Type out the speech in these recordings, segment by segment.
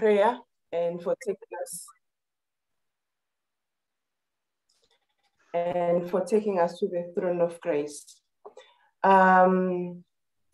prayer and for taking us and for taking us to the throne of grace. Um,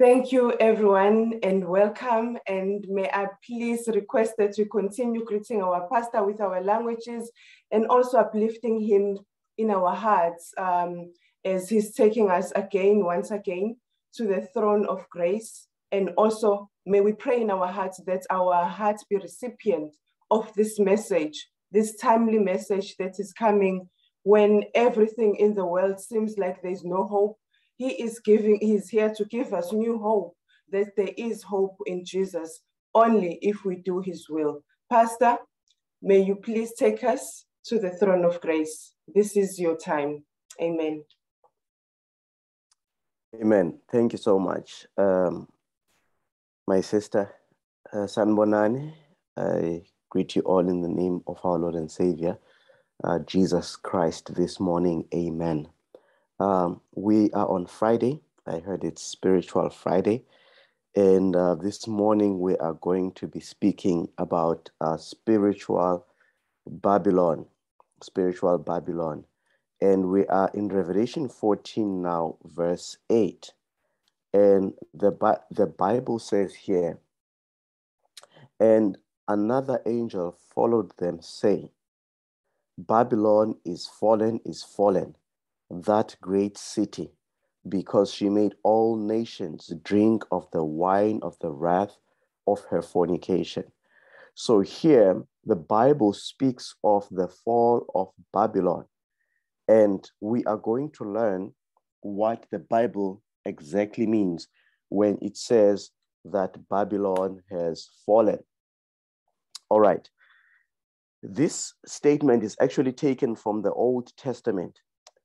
thank you, everyone, and welcome. And may I please request that you continue greeting our pastor with our languages and also uplifting him in our hearts um, as he's taking us again, once again, to the throne of grace. And also, may we pray in our hearts that our hearts be recipient of this message, this timely message that is coming when everything in the world seems like there's no hope. He is giving, he's here to give us new hope, that there is hope in Jesus, only if we do his will. Pastor, may you please take us to the throne of grace. This is your time. Amen. Amen. Thank you so much. Um, my sister, uh, Sanbonani, I greet you all in the name of our Lord and Savior, uh, Jesus Christ, this morning. Amen. Um, we are on Friday. I heard it's Spiritual Friday. And uh, this morning we are going to be speaking about uh, spiritual Babylon. Spiritual Babylon. And we are in Revelation 14 now, verse 8. And the, the Bible says here, and another angel followed them, saying, Babylon is fallen, is fallen, that great city, because she made all nations drink of the wine of the wrath of her fornication. So here, the Bible speaks of the fall of Babylon. And we are going to learn what the Bible exactly means when it says that Babylon has fallen. All right. This statement is actually taken from the Old Testament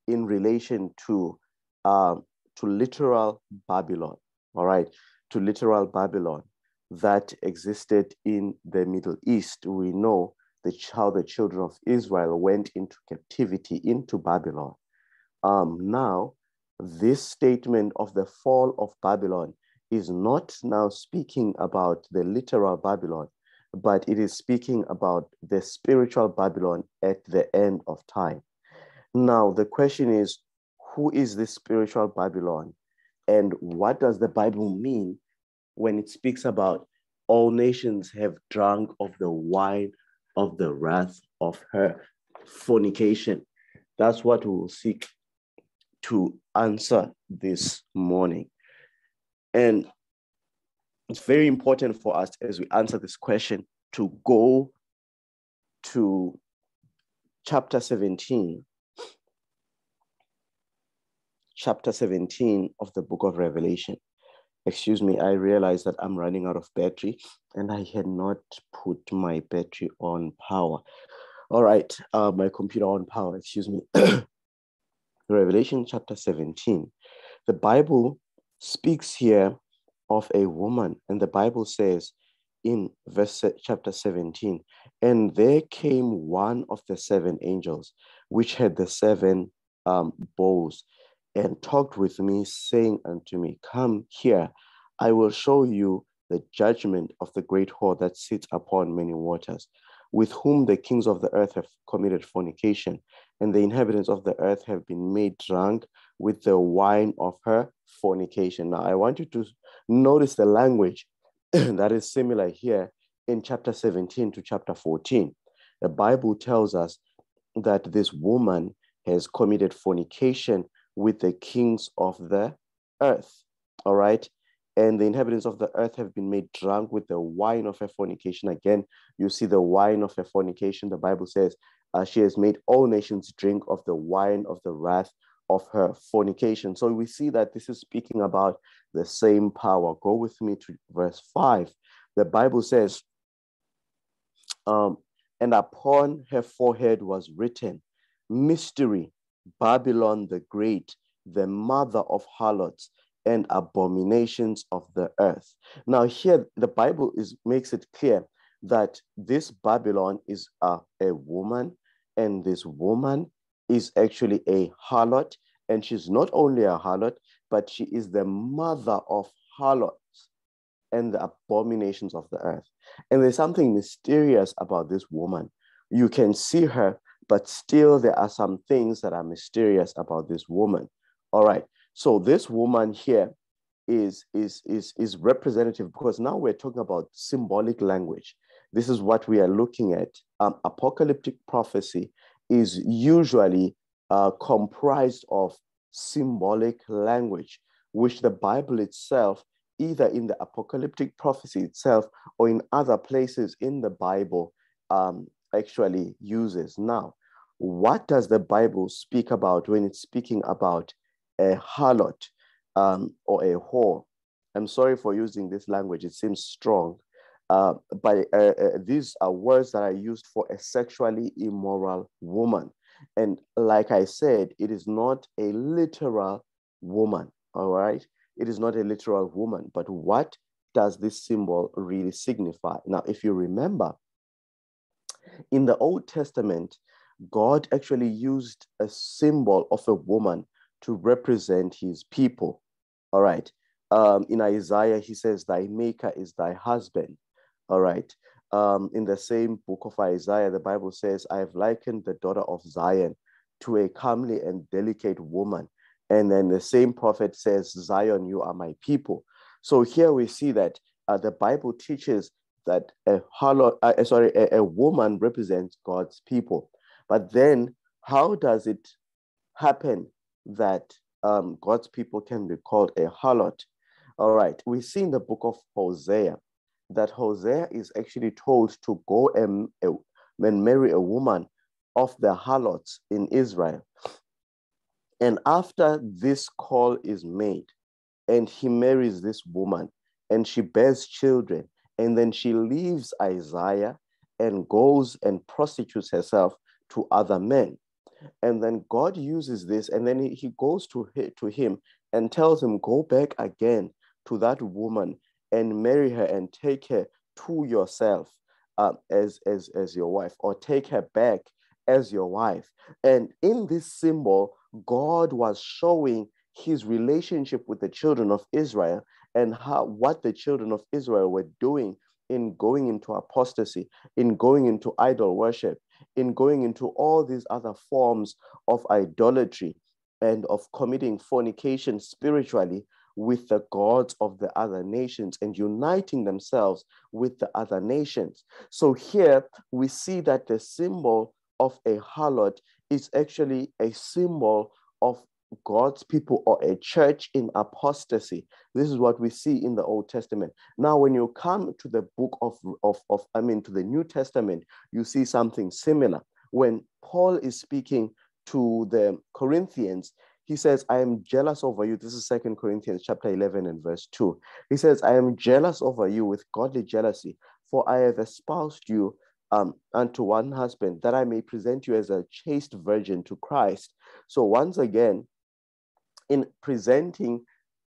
in relation to, uh, to literal Babylon, all right, to literal Babylon that existed in the Middle East. We know the, how the children of Israel went into captivity into Babylon. Um, now, this statement of the fall of Babylon is not now speaking about the literal Babylon, but it is speaking about the spiritual Babylon at the end of time. Now, the question is who is this spiritual Babylon? And what does the Bible mean when it speaks about all nations have drunk of the wine of the wrath of her fornication? That's what we will seek to answer this morning. And it's very important for us as we answer this question to go to chapter 17 chapter 17 of the book of revelation. Excuse me i realized that i'm running out of battery and i had not put my battery on power. All right uh, my computer on power excuse me revelation chapter 17 the bible speaks here of a woman. And the Bible says in verse chapter 17, and there came one of the seven angels, which had the seven um, bowls, and talked with me, saying unto me, Come here, I will show you the judgment of the great whore that sits upon many waters, with whom the kings of the earth have committed fornication, and the inhabitants of the earth have been made drunk with the wine of her fornication. Now, I want you to notice the language that is similar here in chapter 17 to chapter 14. The Bible tells us that this woman has committed fornication with the kings of the earth. All right. And the inhabitants of the earth have been made drunk with the wine of her fornication. Again, you see the wine of her fornication. The Bible says uh, she has made all nations drink of the wine of the wrath of her fornication. So we see that this is speaking about the same power. Go with me to verse 5. The Bible says, um, and upon her forehead was written, Mystery, Babylon the Great, the mother of harlots and abominations of the earth. Now, here the Bible is makes it clear that this Babylon is a, a woman, and this woman is actually a harlot, and she's not only a harlot, but she is the mother of harlots and the abominations of the earth. And there's something mysterious about this woman. You can see her, but still there are some things that are mysterious about this woman. All right. So this woman here is, is, is, is representative because now we're talking about symbolic language. This is what we are looking at. Um, apocalyptic prophecy is usually uh, comprised of symbolic language, which the Bible itself, either in the apocalyptic prophecy itself or in other places in the Bible, um, actually uses. Now, what does the Bible speak about when it's speaking about a harlot um, or a whore? I'm sorry for using this language, it seems strong. Uh, but uh, uh, these are words that are used for a sexually immoral woman. And like I said, it is not a literal woman, all right? It is not a literal woman, but what does this symbol really signify? Now, if you remember, in the Old Testament, God actually used a symbol of a woman to represent his people. All right. Um, in Isaiah, he says, Thy maker is thy husband. All right. Um, in the same book of Isaiah, the Bible says, I have likened the daughter of Zion to a comely and delicate woman. And then the same prophet says, Zion, you are my people. So here we see that uh, the Bible teaches that a hollow, uh, sorry, a, a woman represents God's people. But then, how does it happen that um, God's people can be called a harlot? All right, we see in the book of Hosea that Hosea is actually told to go and, uh, and marry a woman of the harlots in Israel. And after this call is made, and he marries this woman, and she bears children, and then she leaves Isaiah and goes and prostitutes herself to other men. And then God uses this, and then he, he goes to, to him and tells him, Go back again to that woman and marry her and take her to yourself uh, as, as, as your wife, or take her back as your wife. And in this symbol, God was showing his relationship with the children of Israel and how what the children of Israel were doing in going into apostasy, in going into idol worship, in going into all these other forms of idolatry and of committing fornication spiritually with the gods of the other nations and uniting themselves with the other nations. So here we see that the symbol of a harlot is actually a symbol of God's people or a church in apostasy. This is what we see in the Old Testament. Now, when you come to the book of, of, of, I mean, to the New Testament, you see something similar. When Paul is speaking to the Corinthians, he says, I am jealous over you. This is Second Corinthians chapter 11 and verse 2. He says, I am jealous over you with godly jealousy, for I have espoused you um, unto one husband, that I may present you as a chaste virgin to Christ. So once again, in presenting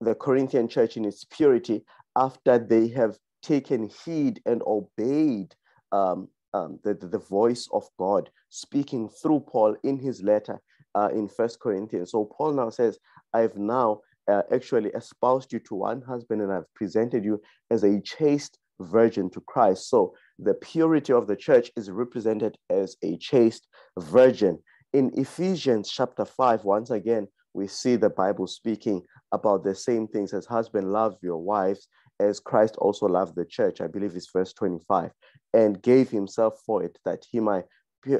the Corinthian church in its purity, after they have taken heed and obeyed um, um, the, the voice of God speaking through Paul in his letter, uh, in First Corinthians. So Paul now says, I've now uh, actually espoused you to one husband and I've presented you as a chaste virgin to Christ. So the purity of the church is represented as a chaste virgin. In Ephesians chapter 5, once again, we see the Bible speaking about the same things as husband love your wives as Christ also loved the church. I believe it's verse 25 and gave himself for it that he might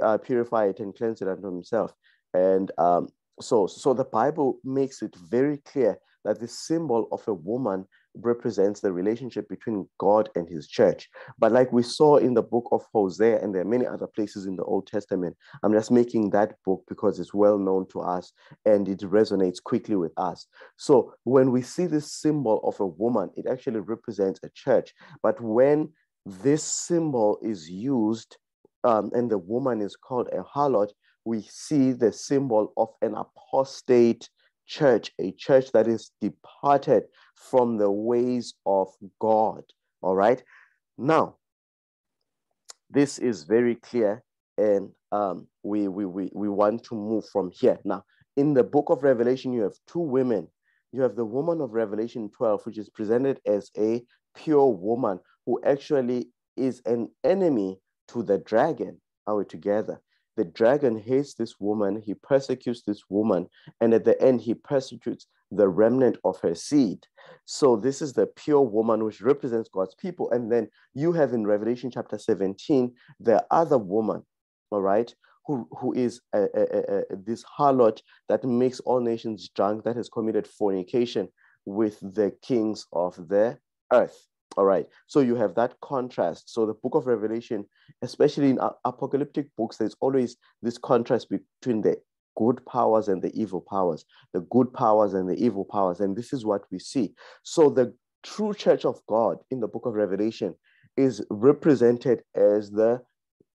uh, purify it and cleanse it unto himself and um, so, so the Bible makes it very clear that the symbol of a woman represents the relationship between God and his church. But like we saw in the book of Hosea, and there are many other places in the Old Testament, I'm just making that book because it's well known to us and it resonates quickly with us. So when we see this symbol of a woman, it actually represents a church. But when this symbol is used um, and the woman is called a harlot, we see the symbol of an apostate church, a church that is departed from the ways of God. All right. Now, this is very clear, and um, we, we, we, we want to move from here. Now, in the book of Revelation, you have two women. You have the woman of Revelation 12, which is presented as a pure woman who actually is an enemy to the dragon. Are we together? The dragon hates this woman, he persecutes this woman, and at the end, he persecutes the remnant of her seed. So, this is the pure woman which represents God's people. And then you have in Revelation chapter 17 the other woman, all right, who, who is a, a, a, this harlot that makes all nations drunk, that has committed fornication with the kings of the earth. All right. So you have that contrast. So the book of Revelation, especially in apocalyptic books, there's always this contrast between the good powers and the evil powers, the good powers and the evil powers. And this is what we see. So the true church of God in the book of Revelation is represented as the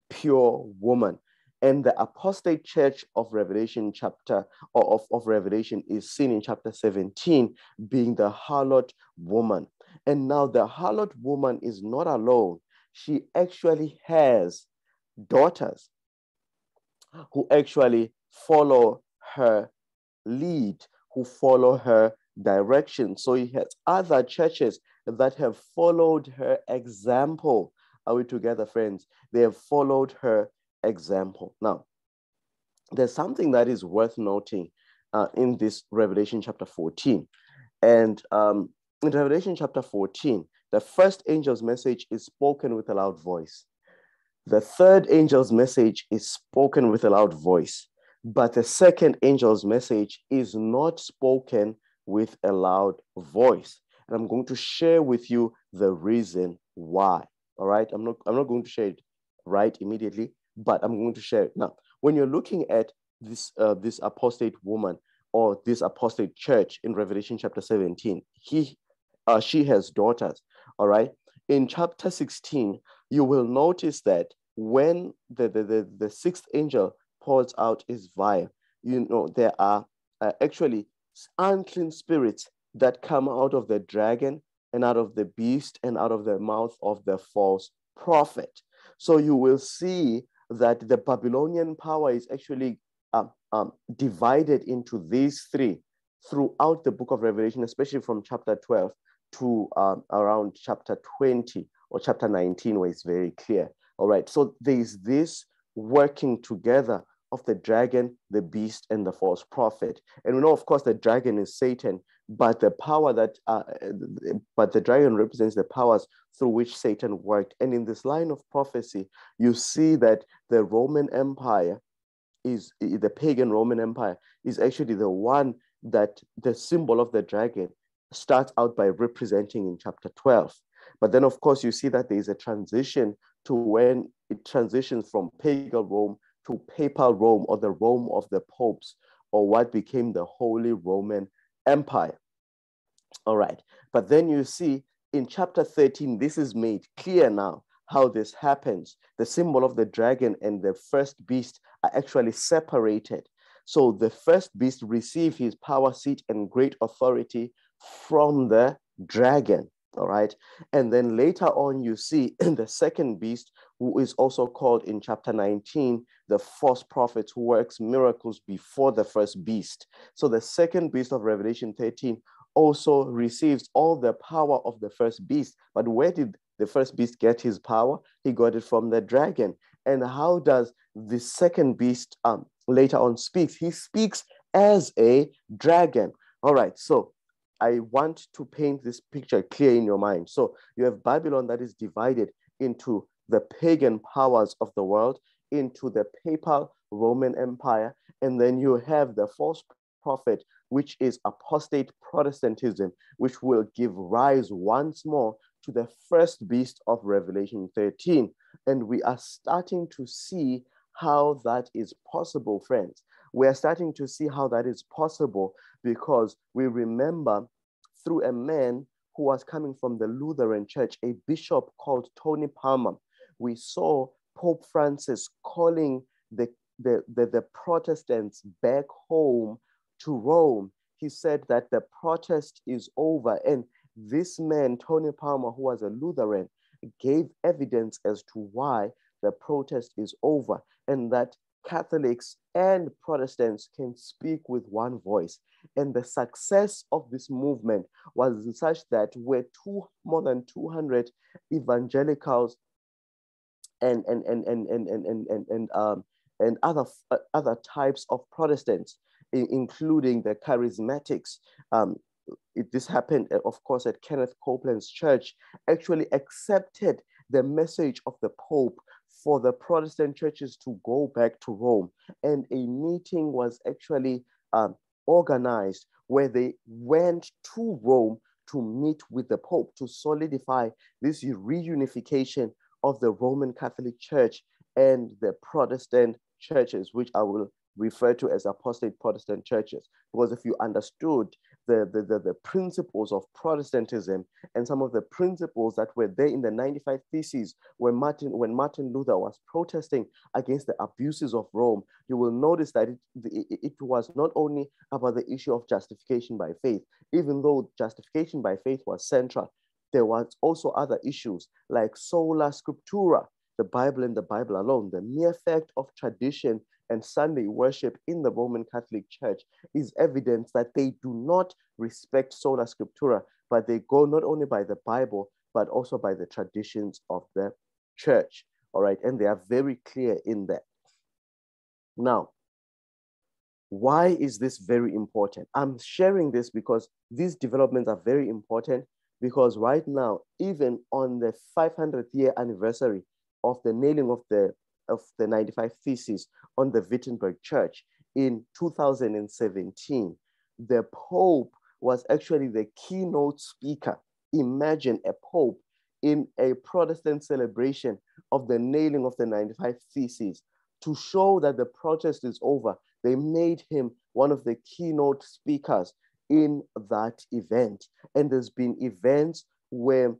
pure woman. And the apostate church of Revelation chapter or of, of Revelation is seen in chapter 17 being the harlot woman. And now the harlot woman is not alone. She actually has daughters who actually follow her lead, who follow her direction. So he has other churches that have followed her example. Are we together, friends? They have followed her example. Now, there's something that is worth noting uh, in this Revelation chapter 14. And um, in Revelation chapter 14, the first angel's message is spoken with a loud voice. The third angel's message is spoken with a loud voice. But the second angel's message is not spoken with a loud voice. And I'm going to share with you the reason why. All right. I'm not, I'm not going to share it right immediately, but I'm going to share it now. When you're looking at this, uh, this apostate woman or this apostate church in Revelation chapter 17, he, uh, she has daughters. All right. In chapter 16, you will notice that when the, the, the, the sixth angel pours out his vial, you know, there are uh, actually unclean spirits that come out of the dragon and out of the beast and out of the mouth of the false prophet. So you will see that the Babylonian power is actually um, um, divided into these three throughout the book of Revelation, especially from chapter 12 to um, around chapter 20 or chapter 19, where it's very clear. All right, so there's this working together of the dragon, the beast, and the false prophet. And we know, of course, the dragon is Satan, but the power that, uh, but the dragon represents the powers through which Satan worked. And in this line of prophecy, you see that the Roman Empire is the pagan Roman Empire is actually the one that the symbol of the dragon starts out by representing in chapter 12. But then, of course, you see that there is a transition to when it transitions from pagan Rome to papal Rome or the Rome of the popes or what became the Holy Roman Empire. All right. But then you see in chapter 13, this is made clear now how this happens. The symbol of the dragon and the first beast are actually separated. So the first beast received his power seat and great authority from the dragon. All right. And then later on, you see the second beast, who is also called in chapter 19, the false prophet who works miracles before the first beast. So the second beast of Revelation 13 also receives all the power of the first beast. But where did the first beast get his power? He got it from the dragon. And how does the second beast um, later on speaks? He speaks as a dragon. All right, so I want to paint this picture clear in your mind. So you have Babylon that is divided into the pagan powers of the world, into the papal Roman Empire, and then you have the false prophet, which is apostate Protestantism, which will give rise once more to the first beast of Revelation 13. And we are starting to see how that is possible, friends. We are starting to see how that is possible because we remember through a man who was coming from the Lutheran church, a bishop called Tony Palmer. We saw Pope Francis calling the, the, the, the Protestants back home to Rome. He said that the protest is over. And this man, Tony Palmer, who was a Lutheran, gave evidence as to why the protest is over and that Catholics and Protestants can speak with one voice. And the success of this movement was such that where two, more than 200 evangelicals and and and and and and and and, and um and other uh, other types of Protestants, including the charismatics. Um, it, this happened, uh, of course, at Kenneth Copeland's church, actually accepted the message of the Pope for the Protestant churches to go back to Rome. And a meeting was actually um, organized where they went to Rome to meet with the Pope to solidify this reunification of the Roman Catholic Church and the Protestant churches, which I will refer to as apostate Protestant churches. Because if you understood the, the, the, the, principles of Protestantism and some of the principles that were there in the 95 Theses when Martin, when Martin Luther was protesting against the abuses of Rome, you will notice that it, it, it was not only about the issue of justification by faith, even though justification by faith was central, there was also other issues like sola scriptura, the Bible and the Bible alone, the mere fact of tradition and Sunday worship in the Roman Catholic Church is evidence that they do not respect sola scriptura, but they go not only by the Bible, but also by the traditions of the church. All right, and they are very clear in that. Now, why is this very important? I'm sharing this because these developments are very important because right now, even on the 500th year anniversary of the nailing of the of the 95 Theses on the Wittenberg Church in 2017, the Pope was actually the keynote speaker. Imagine a Pope in a Protestant celebration of the nailing of the 95 Theses. To show that the protest is over, they made him one of the keynote speakers in that event. And there's been events where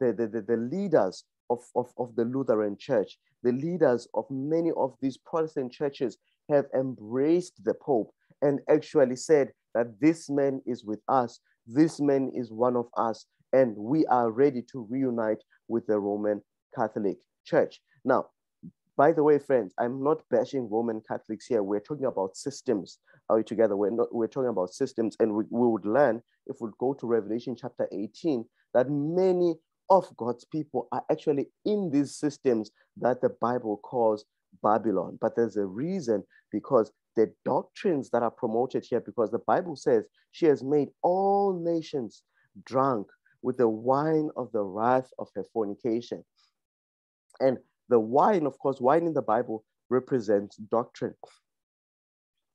the, the, the, the leaders of, of, of the Lutheran Church, the leaders of many of these Protestant churches have embraced the Pope and actually said that this man is with us, this man is one of us, and we are ready to reunite with the Roman Catholic Church. Now, by the way, friends, I'm not bashing Roman Catholics here. We're talking about systems. Are we together? We're not. We're talking about systems, and we, we would learn if we go to Revelation chapter 18 that many of God's people are actually in these systems that the Bible calls Babylon. But there's a reason because the doctrines that are promoted here, because the Bible says she has made all nations drunk with the wine of the wrath of her fornication. And the wine, of course, wine in the Bible represents doctrine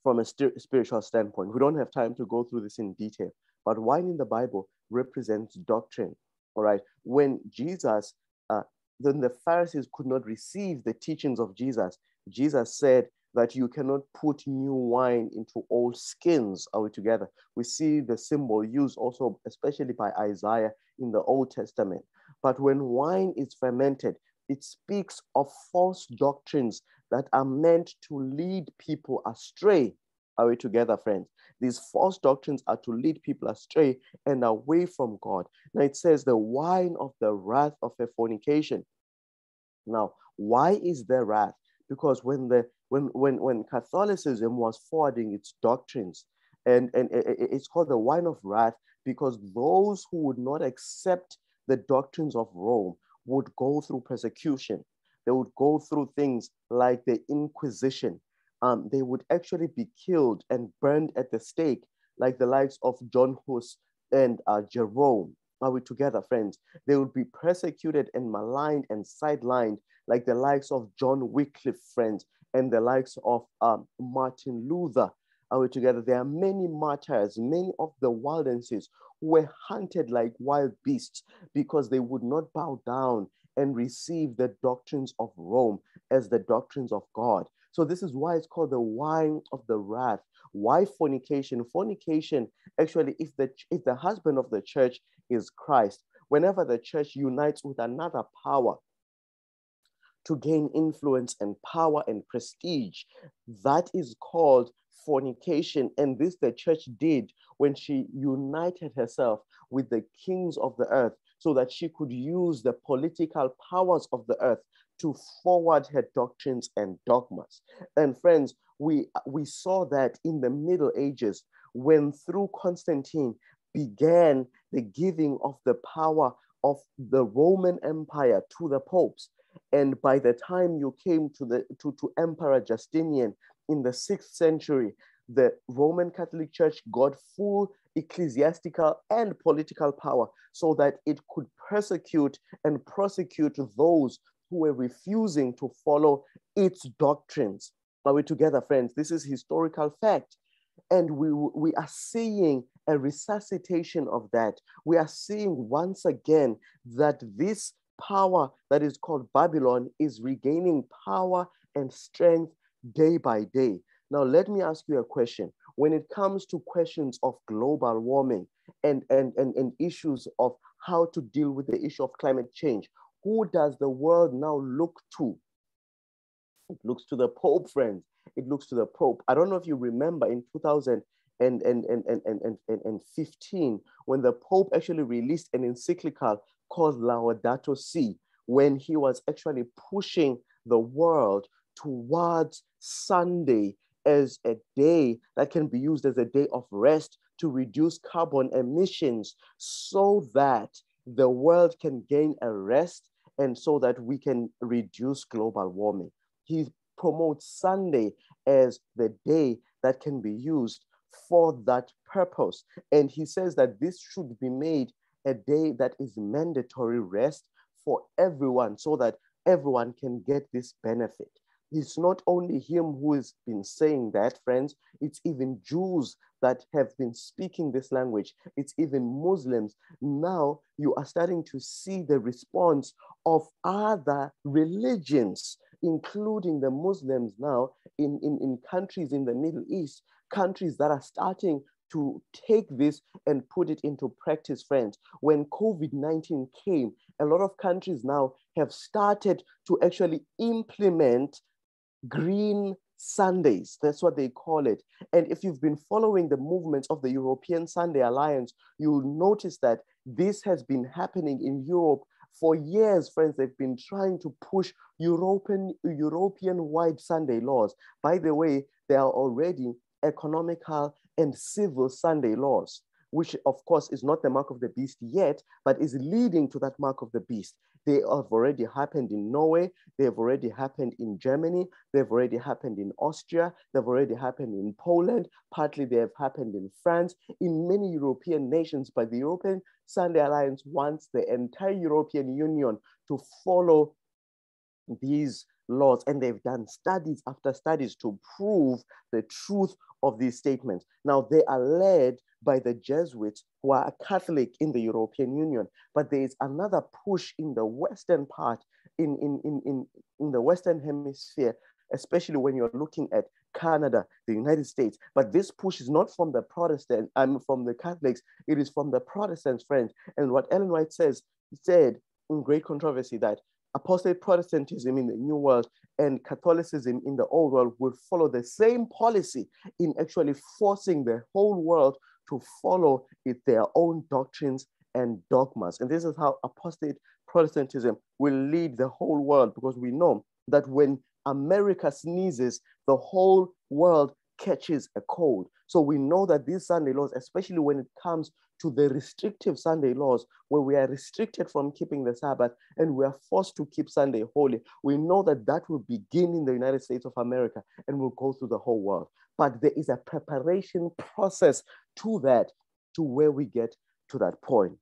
from a spiritual standpoint. We don't have time to go through this in detail, but wine in the Bible represents doctrine. All right. When Jesus, uh, then the Pharisees could not receive the teachings of Jesus. Jesus said that you cannot put new wine into old skins. Are we together? We see the symbol used also, especially by Isaiah in the Old Testament. But when wine is fermented, it speaks of false doctrines that are meant to lead people astray. Are we together, friends? These false doctrines are to lead people astray and away from God. Now it says the wine of the wrath of a fornication. Now, why is there wrath? Because when the when when when Catholicism was forwarding its doctrines, and, and it's called the wine of wrath, because those who would not accept the doctrines of Rome would go through persecution. They would go through things like the Inquisition, um, they would actually be killed and burned at the stake, like the likes of John Hus and uh, Jerome. Are we together, friends? They would be persecuted and maligned and sidelined, like the likes of John Wycliffe, friends, and the likes of um, Martin Luther. Are we together? There are many martyrs, many of the Waldenses who were hunted like wild beasts because they would not bow down and receive the doctrines of Rome as the doctrines of God. So this is why it's called the wine of the wrath. Why fornication? Fornication, actually, if the if the husband of the church is Christ, whenever the church unites with another power to gain influence and power and prestige, that is called fornication. And this the church did when she united herself with the kings of the earth so that she could use the political powers of the earth to forward her doctrines and dogmas. And friends, we, we saw that in the Middle Ages when through Constantine began the giving of the power of the Roman Empire to the popes. And by the time you came to the to, to Emperor Justinian in the sixth century, the Roman Catholic Church got full ecclesiastical and political power so that it could persecute and prosecute those who were refusing to follow its doctrines. Are we together, friends? This is historical fact. And we, we are seeing a resuscitation of that. We are seeing once again that this power that is called Babylon is regaining power and strength day by day. Now, let me ask you a question. When it comes to questions of global warming and, and, and, and issues of how to deal with the issue of climate change, who does the world now look to? It looks to the Pope, friends. It looks to the Pope. I don't know if you remember in 2015 and, and, and, and, and, and, and 15, when the Pope actually released an encyclical called Laudato Si, when he was actually pushing the world towards Sunday as a day that can be used as a day of rest to reduce carbon emissions so that the world can gain a rest and so that we can reduce global warming. He promotes Sunday as the day that can be used for that purpose. And he says that this should be made a day that is mandatory rest for everyone so that everyone can get this benefit. It's not only him who has been saying that, friends, it's even Jews that have been speaking this language. It's even Muslims. Now you are starting to see the response of other religions, including the Muslims now in, in, in countries in the Middle East, countries that are starting to take this and put it into practice, friends. When COVID 19 came, a lot of countries now have started to actually implement Green Sundays. That's what they call it. And if you've been following the movements of the European Sunday Alliance, you'll notice that this has been happening in Europe for years, friends. They've been trying to push European European wide Sunday laws. By the way, there are already economical and civil Sunday laws which of course is not the mark of the beast yet, but is leading to that mark of the beast. They have already happened in Norway, they have already happened in Germany, they've already happened in Austria, they've already happened in Poland, partly they have happened in France, in many European nations, but the European Sunday Alliance wants the entire European Union to follow these laws and they've done studies after studies to prove the truth of these statements. Now they are led by the Jesuits who are Catholic in the European Union, but there is another push in the Western part, in, in, in, in, in the Western hemisphere, especially when you're looking at Canada, the United States. But this push is not from the Protestant, I'm from the Catholics, it is from the Protestants, friends. And what Ellen White says, said in great controversy that apostate Protestantism in the New World and Catholicism in the Old World would follow the same policy in actually forcing the whole world to follow it, their own doctrines and dogmas. And this is how apostate Protestantism will lead the whole world because we know that when America sneezes, the whole world catches a cold. So we know that these Sunday laws, especially when it comes to the restrictive Sunday laws, where we are restricted from keeping the Sabbath and we are forced to keep Sunday holy, we know that that will begin in the United States of America and will go through the whole world. But there is a preparation process to that, to where we get to that point.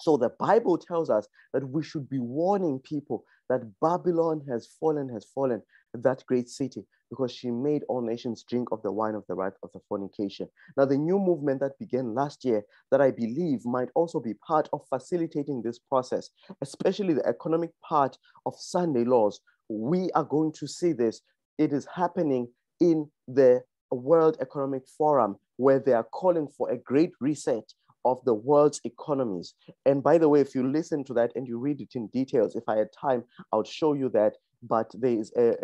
So the Bible tells us that we should be warning people that Babylon has fallen, has fallen, that great city, because she made all nations drink of the wine of the wrath of the fornication. Now, the new movement that began last year, that I believe might also be part of facilitating this process, especially the economic part of Sunday laws. We are going to see this. It is happening in the World Economic Forum, where they are calling for a great reset of the world's economies. And by the way, if you listen to that and you read it in details, if I had time, I would show you that. But there is a,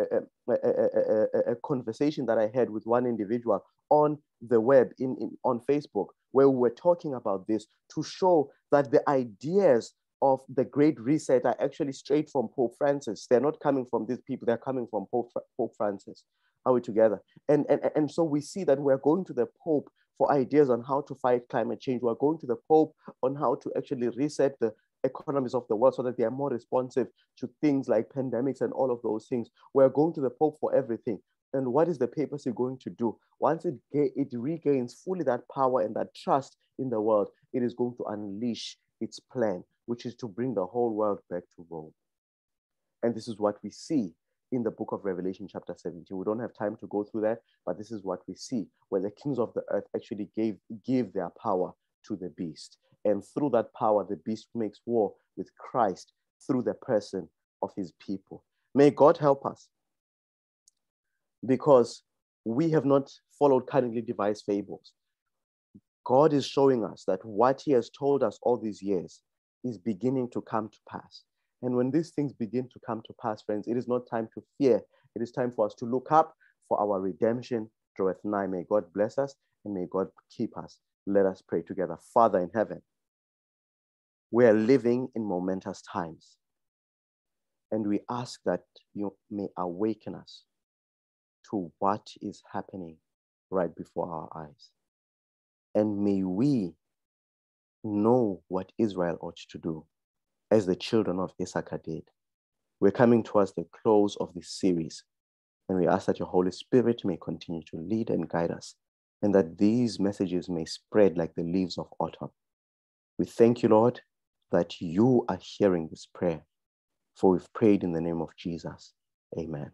a, a, a conversation that I had with one individual on the web, in, in, on Facebook, where we were talking about this to show that the ideas of the Great Reset are actually straight from Pope Francis. They're not coming from these people, they're coming from Pope, Pope Francis. Are we together? And, and, and so we see that we're going to the Pope for ideas on how to fight climate change. We're going to the Pope on how to actually reset the economies of the world so that they are more responsive to things like pandemics and all of those things. We're going to the Pope for everything. And what is the papacy going to do? Once it, it regains fully that power and that trust in the world, it is going to unleash its plan, which is to bring the whole world back to Rome. And this is what we see in the book of Revelation, chapter 17. We don't have time to go through that, but this is what we see where the kings of the earth actually gave, give their power to the beast. And through that power, the beast makes war with Christ through the person of his people. May God help us because we have not followed cunningly devised fables. God is showing us that what he has told us all these years is beginning to come to pass. And when these things begin to come to pass, friends, it is not time to fear. It is time for us to look up for our redemption draweth nigh. May God bless us and may God keep us. Let us pray together. Father in heaven, we are living in momentous times. And we ask that you may awaken us to what is happening right before our eyes. And may we know what Israel ought to do as the children of Issachar did. We're coming towards the close of this series, and we ask that your Holy Spirit may continue to lead and guide us, and that these messages may spread like the leaves of autumn. We thank you, Lord, that you are hearing this prayer, for we've prayed in the name of Jesus. Amen.